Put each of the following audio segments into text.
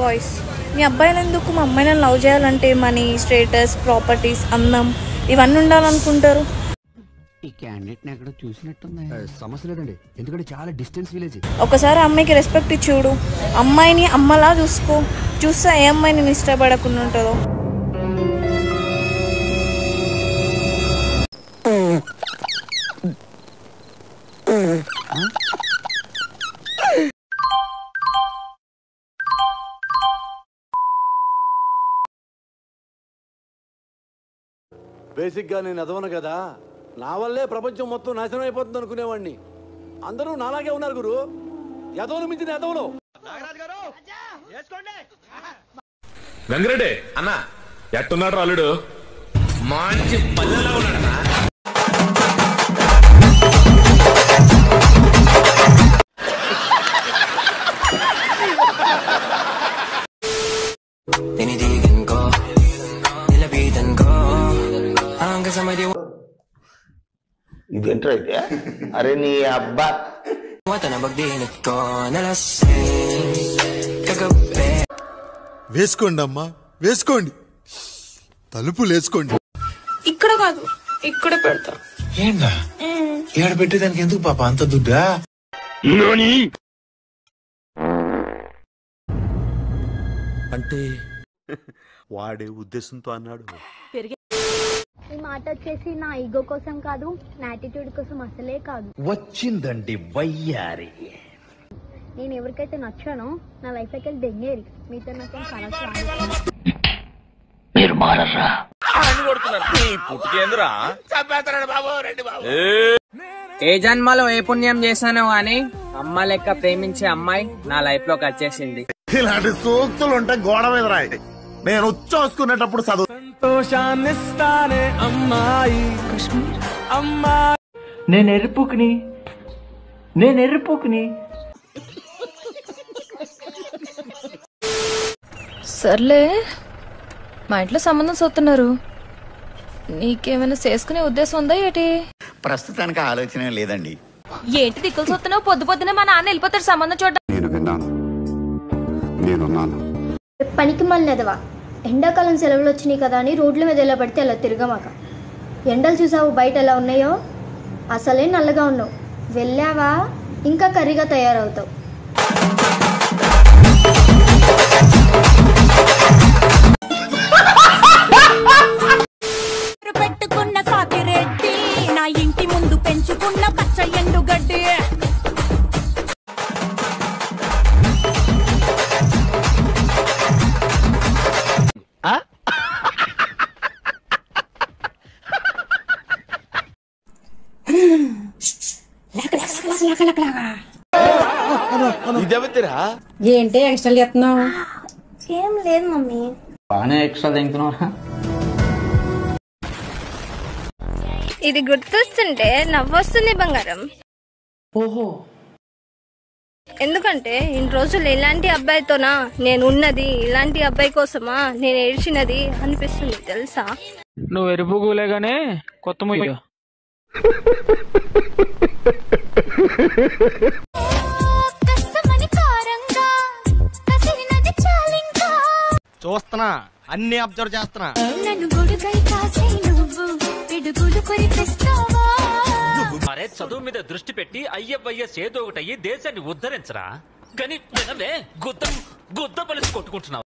Boys. మీ అబ్బాయిలు ఎందుకు మా అమ్మాయిలను లవ్ చేయాలంటే మనీ స్టేటస్ ప్రాపర్టీస్ అందం ఇవన్నీ ఉండాలనుకుంటారు. ఈ క్యాండిడేట్ ఎక్కడ చూసినట్టుంది. సమస్య లేదండి. ఎందుకంటే చాలా డిస్టెన్స్ విలేజ్. ఒకసారి అమ్మాయికి రెస్పెక్ట్ ఇచ్చి చూడు అమ్మాయిని అమ్మలా చూసుకో. చూస్తే ఏ అమ్మాయి నేను ఇష్టపడకుండా ఉంటుందో. బేసిక్గా నేను ఎదవను కదా. నా వల్లే ప్రపంచం మొత్తం నాశనం అయిపోతుంది అనుకునేవాడిని అందరూ నాలాగే ఉన్నారు గురు. ఎదవలు మించిన ఎదవలు గంగిరెడ్డి అన్న. ఎట్టున్నాడు అల్లుడు? మంచి పల్లెలో ఉన్నాడన్నా. ఇదేంట్రా అయితే అరే నీ అబ్బా. వేసుకోండి అమ్మా వేసుకోండి. తలుపులు వేసుకోండి ఇక్కడ కాదు ఇక్కడ పెడతా. ఏంటా ఏడ పెట్టేదానికి ఎందుకు పాప అంత దుడ్డా? అంటే వాడే ఉద్దేశంతో అన్నాడు. ఈ మాట వచ్చేసి నా ఈగో కోసం కాదు నా యాటిట్యూడ్ కోసం అసలే కాదు. వచ్చిందండి వయ్యారి. నేను ఎవరికైతే నచ్చానో నా లైఫ్లోకి వెళ్ళి దెంగేరి. మీతో నాకేం కనెక్షన్ ఏ? జన్మలో ఏ పుణ్యం చేశానో గాని అమ్మ లెక్క ప్రేమించే అమ్మాయి నా లైఫ్లోకి వచ్చేసింది. ఇలాంటి సూక్తులు ఉంటే గోడ మీద రాయి. నేను ఉచ్చోసుకునేటప్పుడు చదువు నేను ఎరుపుకుని నేను ఎరుపుకుని. సర్లే మా ఇంట్లో సంబంధం చూస్తున్నారు నీకేమైనా చేసుకునే ఉద్దేశం ఉందా ఏటి? ప్రస్తుతానికి ఆలోచన లేదండి. ఏంటి దిక్కులు చూస్తున్నావు పొద్దు పొద్దునే మా నాన్న వెళ్ళిపోతాడు సంబంధం చూడ నేను విన్నాను. నేనున్నాను. పనికి మళ్ళీ ఎండాకాలం సెలవులు వచ్చినాయి కదా అని రోడ్ల మీద ఎలా పడితే అలా తిరగమాక. ఎండలు చూసావు బయట ఎలా ఉన్నాయో? అసలే నల్లగా ఉన్నావు. వెళ్ళావా? ఇంకా కర్రీగా తయారవుతావు. ఏంటి ఎక్స్ట్రా చేస్తున్నావు ఏం లేదు మమ్మీ. బాగానే ఎక్స్ట్రా తింటున్నారా ఇది గుర్తొస్తుంటే నవ్వొస్తుంది బంగారం. ఓహో. ఎందుకంటే ఇన్ని రోజులు ఇలాంటి అబ్బాయితోనా నేను ఉన్నది ఇలాంటి అబ్బాయి కోసమా నేను ఏడ్చినది అనిపిస్తుంది తెలుసా? నువ్వు ఎరుపు కూలేగానే కొత్త ముయ్య. చూస్తున్నా అన్ని అబ్జర్వ్ చేస్తున్నా. మరే చదువు మీద దృష్టి పెట్టి అయ్యవయ్య చేదో ఒకటయ్యి దేశాన్ని ఉద్ధరించరా? కానీ వినవే గుద్ద గుద్ద పలిసి కొట్టుకుంటున్నావు.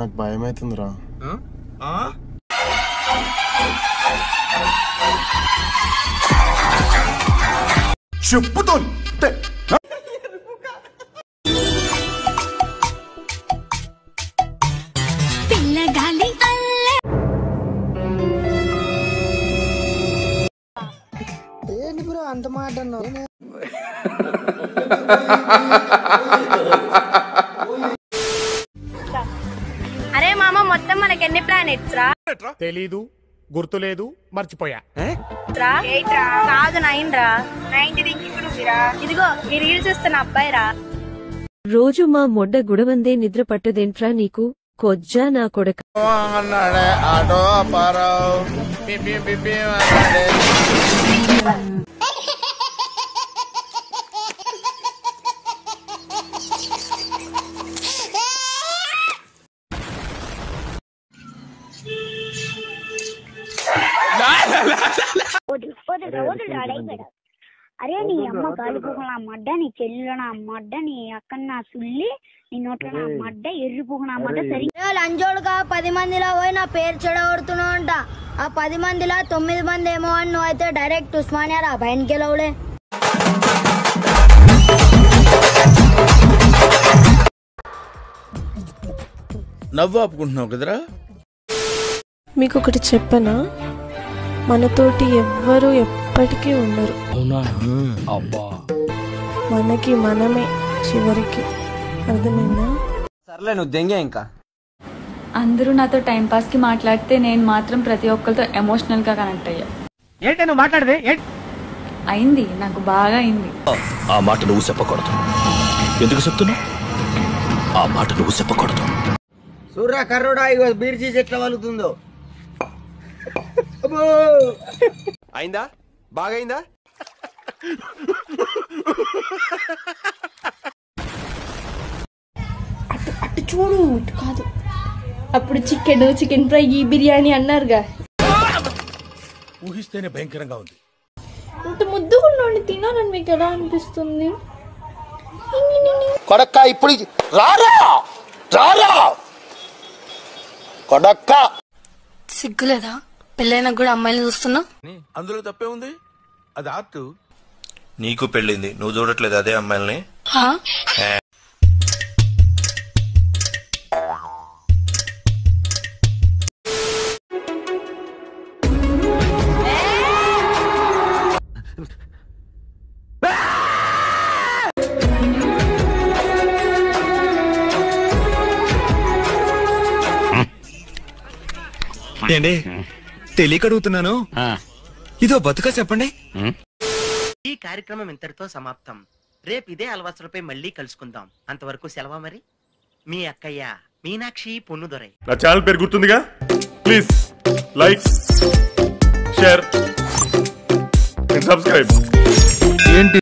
నాకు భయం అవుతుందిరా చెప్పుతో పిల్లగాలి అల్లె అరే మామ మొత్తం మనకి ఎన్ని ప్లానెట్స్ రా తెలీదు. గుర్తులేదు మర్చిపోయా. రా. కాదు నైన్ రా నైన్టీ ఇదిగో ఈ రీల్స్ ఇస్తున్న అబ్బాయి రా రోజు మా మొడ్డ గుడవందే నిద్ర పట్టదేంట్రా నీకు? కొజ్జా నా కొడక. అన్నాడే ఆటో పారావు అరే నీ అమ్మ నా మడ్డ నీ చెల్లిలో నా మడ్డ నీ అక్క నా సుల్లి నీ నోట్లో నా మడ్డ ఎర్రిపోగ నా మడ్డ సరి లంచోడుగా పది మందిలో పోయి నా పేరు చెడగొడుతున్నావు అంట ఆ పది మందిలో తొమ్మిది మంది ఏమో అని నువ్వు అయితే డైరెక్ట్ ఉస్మానియా రా బయటికి వెళ్ళవులే. నవ్వు ఆపుకుంటున్నావు కదరా? మీకు ఒకటి చెప్పనా? మనతోటి ఎవ్వరు ఎప్పటికీ ఉండరు. అవునా? అబ్బా. మనకి మనమే చివరికి. అర్థమైందా? సర్లే నువ్వు దెంగే ఇంకా. అందరూ నాతో టైం పాస్కి మాట్లాడితే నేను మాత్రం ప్రతి ఒక్కరితో ఎమోషనల్గా కనెక్ట్ అయ్యా. ఏంటి నువ్వు మాట్లాడదే? అయింది నాకు బాగా అయింది. ఆ మాట నువ్వు చెప్పకూడదు. ఎందుకు చెప్తున్నావు? ఆ మాట నువ్వు చెప్పకూడదు. సూర్రా కర్రోడా ఇగో బీర్ చీజ్ ఎట్లా వలుగుతుందో అయిందా? బాగైందా? అటు చూడు ఇటు కాదు. అప్పుడు చికెన్ చికెన్ ఫ్రై బిర్యానీ అన్నారుగా. ఊహిస్తేనే భయంకరంగా ఉంది. ఇంత ముద్దుగా ఉన్నోడిని తినాలని మీకు ఎలా అనిపిస్తుంది? కొడక్క ఇప్పుడు రారా! రారా! కొడక్క! సిగ్గులేదా? పెళ్ళైనా కూడా అమ్మాయిని చూస్తున్నా? అందులో తప్పే ఉంది? అది ఆర్ట్. నీకు పెళ్ళింది. నువ్వు చూడట్లేదు అదే అమ్మాయిల్ని. ఏంటి? తెలియక అడుగుతున్నాను ఇదో బతుక చెప్పండి. ఈ కార్యక్రమం ఇంతటితో సమాప్తం. రేపు ఇదే అలవాసులపై మళ్ళీ కలుసుకుందాం. అంతవరకు సెలవా మరి? మీ అక్కయ్య మీనాక్షి పొన్నుదొరై. నా ఛానల్ పేరు గుర్తుందిగా? Please like share and subscribe. ఏంటి